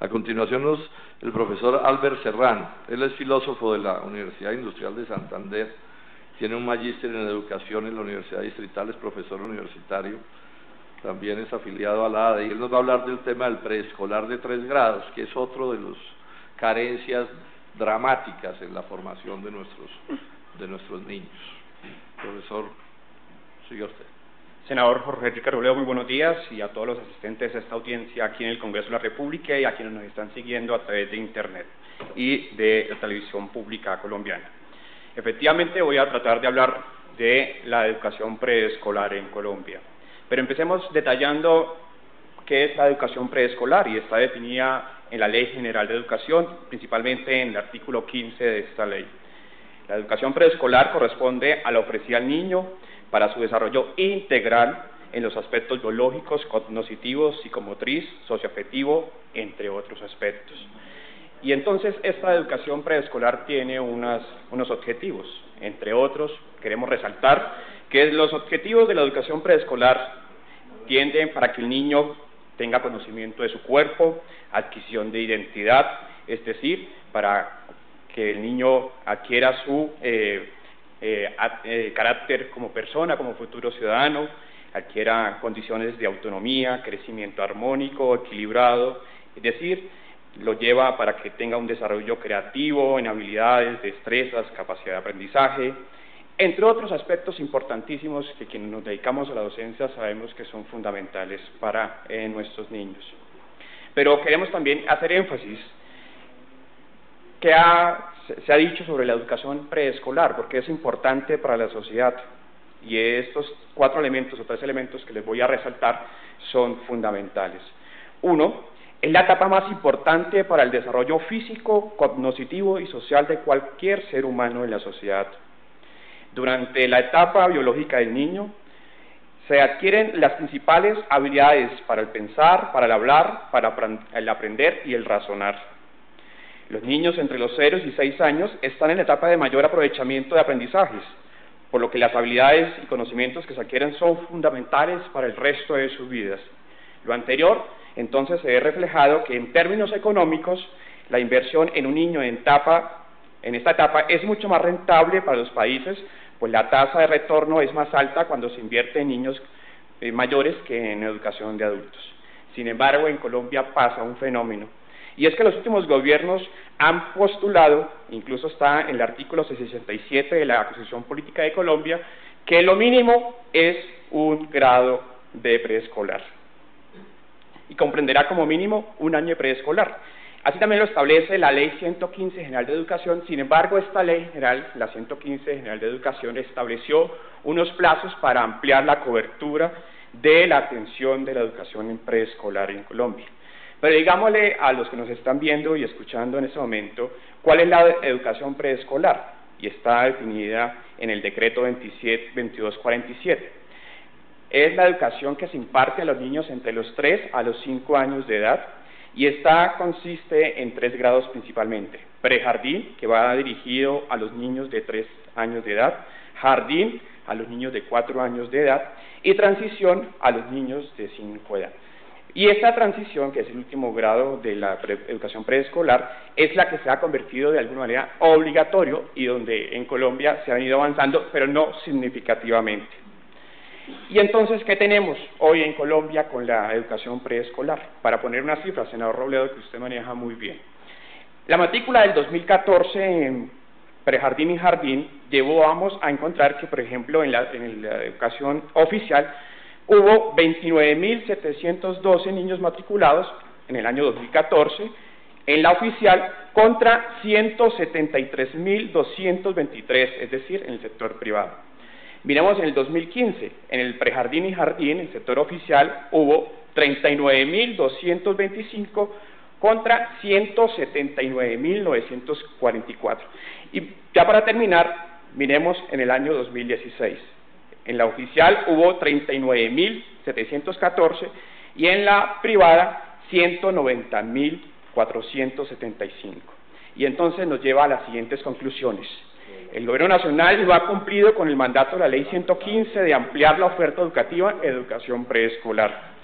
A continuación, nos, el profesor Albert Serrán. Él es filósofo de la Universidad Industrial de Santander, tiene un magíster en educación en la Universidad Distrital, es profesor universitario, también es afiliado a la ADE, y él nos va a hablar del tema del preescolar de tres grados, que es otro de las carencias dramáticas en la formación de nuestros, de nuestros niños. Profesor, siga usted. Senador Jorge Enrique Robledo, muy buenos días y a todos los asistentes a esta audiencia aquí en el Congreso de la República y a quienes nos están siguiendo a través de Internet y de la televisión pública colombiana. Efectivamente, voy a tratar de hablar de la educación preescolar en Colombia, pero empecemos detallando qué es la educación preescolar y está definida en la Ley General de Educación, principalmente en el artículo 15 de esta ley. La educación preescolar corresponde a la ofrecida al niño para su desarrollo integral en los aspectos biológicos, cognitivos, psicomotriz, socioafectivo, entre otros aspectos. Y entonces esta educación preescolar tiene unos objetivos. Entre otros, queremos resaltar que los objetivos de la educación preescolar tienden para que el niño tenga conocimiento de su cuerpo, adquisición de identidad, es decir, para que el niño adquiera su eh, eh, eh, carácter como persona, como futuro ciudadano, adquiera condiciones de autonomía, crecimiento armónico, equilibrado, es decir, lo lleva para que tenga un desarrollo creativo en habilidades, destrezas, capacidad de aprendizaje, entre otros aspectos importantísimos que quienes nos dedicamos a la docencia sabemos que son fundamentales para eh, nuestros niños. Pero queremos también hacer énfasis que se ha dicho sobre la educación preescolar, porque es importante para la sociedad. Y estos cuatro elementos o tres elementos que les voy a resaltar son fundamentales. Uno, es la etapa más importante para el desarrollo físico, cognitivo y social de cualquier ser humano en la sociedad. Durante la etapa biológica del niño, se adquieren las principales habilidades para el pensar, para el hablar, para el aprender y el razonar. Los niños entre los 0 y 6 años están en la etapa de mayor aprovechamiento de aprendizajes, por lo que las habilidades y conocimientos que se adquieren son fundamentales para el resto de sus vidas. Lo anterior, entonces, se ve reflejado que en términos económicos, la inversión en un niño en, etapa, esta etapa es mucho más rentable para los países, pues la tasa de retorno es más alta cuando se invierte en niños eh, mayores que en educación de adultos. Sin embargo, en Colombia pasa un fenómeno y es que los últimos gobiernos han postulado, incluso está en el artículo 67 de la Constitución Política de Colombia, que lo mínimo es un grado de preescolar. Y comprenderá como mínimo un año de preescolar. Así también lo establece la Ley 115 General de Educación. Sin embargo, esta ley general, la 115 General de Educación, estableció unos plazos para ampliar la cobertura de la atención de la educación en preescolar en Colombia. Pero digámosle a los que nos están viendo y escuchando en este momento, ¿cuál es la educación preescolar? Y está definida en el decreto 27, 2247. Es la educación que se imparte a los niños entre los 3 a los 5 años de edad y esta consiste en tres grados principalmente. Prejardín, que va dirigido a los niños de 3 años de edad, jardín a los niños de 4 años de edad y transición a los niños de 5 edad. Y esta transición, que es el último grado de la educación preescolar, es la que se ha convertido de alguna manera obligatorio y donde en Colombia se ha venido avanzando, pero no significativamente. Y entonces, ¿qué tenemos hoy en Colombia con la educación preescolar? Para poner una cifra, senador Robledo, que usted maneja muy bien. La matrícula del 2014 en prejardín y jardín llevó, vamos a encontrar que, por ejemplo, en la, en la educación oficial hubo 29.712 niños matriculados en el año 2014 en la oficial contra 173.223, es decir, en el sector privado. Miremos en el 2015, en el prejardín y jardín, en el sector oficial, hubo 39.225 contra 179.944. Y ya para terminar, miremos en el año 2016. En la oficial hubo 39.714 y en la privada 190.475. Y entonces nos lleva a las siguientes conclusiones. El gobierno nacional no ha cumplido con el mandato de la ley 115 de ampliar la oferta educativa en educación preescolar.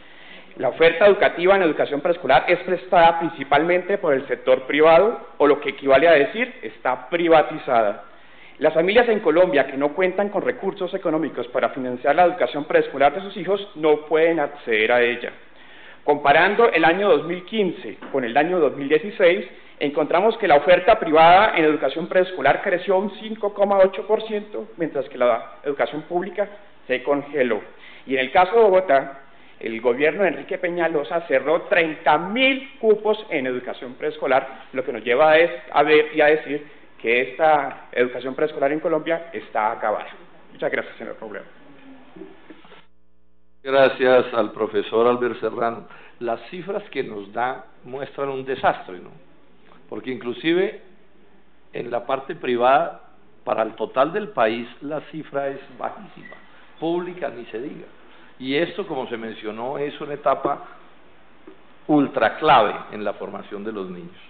La oferta educativa en educación preescolar es prestada principalmente por el sector privado o lo que equivale a decir está privatizada. Las familias en Colombia que no cuentan con recursos económicos para financiar la educación preescolar de sus hijos no pueden acceder a ella. Comparando el año 2015 con el año 2016, encontramos que la oferta privada en educación preescolar creció un 5,8%, mientras que la educación pública se congeló. Y en el caso de Bogotá, el gobierno de Enrique Peñalosa cerró 30.000 cupos en educación preescolar, lo que nos lleva a, ver y a decir que esta educación preescolar en Colombia está acabada. Muchas gracias, señor Problema. Gracias al profesor Albert Serrano. Las cifras que nos da muestran un desastre, ¿no? Porque inclusive en la parte privada, para el total del país, la cifra es bajísima. Pública ni se diga. Y esto, como se mencionó, es una etapa ultra clave en la formación de los niños.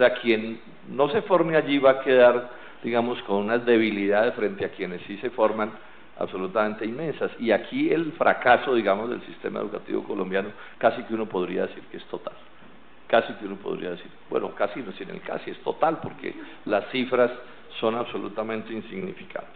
Sea, quien no se forme allí va a quedar, digamos, con unas debilidades frente a quienes sí se forman absolutamente inmensas. Y aquí el fracaso, digamos, del sistema educativo colombiano, casi que uno podría decir que es total. Casi que uno podría decir, bueno, casi no es en el casi, es total, porque las cifras son absolutamente insignificantes.